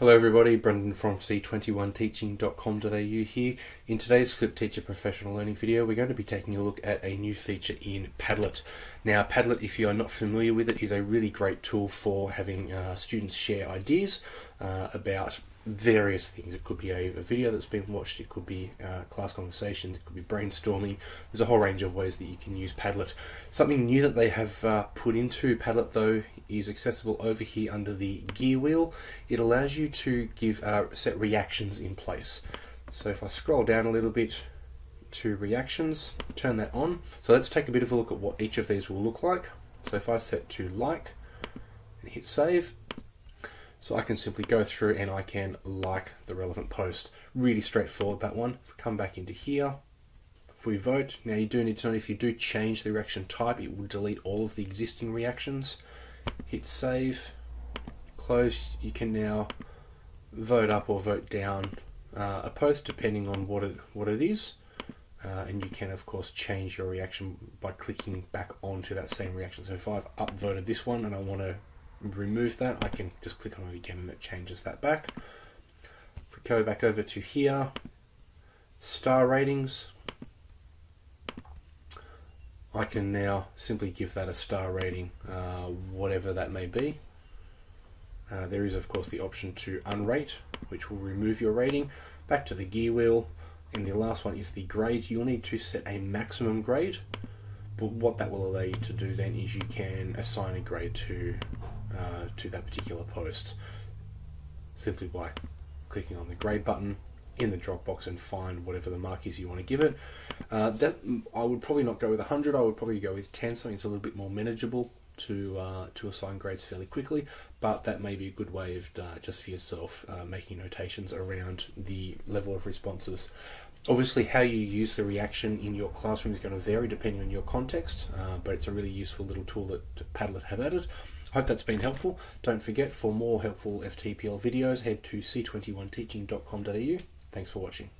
Hello everybody, Brendan from c21teaching.com.au here. In today's Flip Teacher Professional Learning video, we're going to be taking a look at a new feature in Padlet. Now, Padlet, if you are not familiar with it, is a really great tool for having uh, students share ideas uh, about various things. It could be a, a, video that's been watched, it could be uh, class conversations, it could be brainstorming. There's a whole range of ways that you can use Padlet. Something new that they have uh, put into Padlet, though, is accessible over here under the gear wheel. It allows you to give uh, set reactions in place. So if I scroll down a little bit to reactions, turn that on. So let's take a bit of a look at what each of these will look like. So if I set to like and hit save, so I can simply go through and I can like the relevant post. Really straightforward that one. Come back into here, if we vote, now you do need to know if you do change the reaction type, it will delete all of the existing reactions. Hit save, close, you can now vote up or vote down uh, a post depending on what it, what it is. Uh, and you can of course change your reaction by clicking back onto that same reaction. So if I've upvoted this one and I want to remove that, I can just click on it again and it changes that back. If we go back over to here, star ratings, I can now simply give that a star rating, uh, whatever that may be. Uh, there is of course the option to unrate, which will remove your rating. Back to the gear wheel, and the last one is the grade. You'll need to set a maximum grade, but what that will allow you to do then is you can assign a grade to uh, to that particular post simply by clicking on the grade button in the Dropbox and find whatever the mark is you want to give it. Uh, that I would probably not go with 100. I would probably go with 10, something that's a little bit more manageable to uh, to assign grades fairly quickly. But that may be a good way of uh, just for yourself uh, making notations around the level of responses. Obviously, how you use the reaction in your classroom is going to vary depending on your context, uh, but it's a really useful little tool that Padlet have added. Hope that's been helpful. Don't forget, for more helpful FTPL videos, head to c21teaching.com.au. Thanks for watching.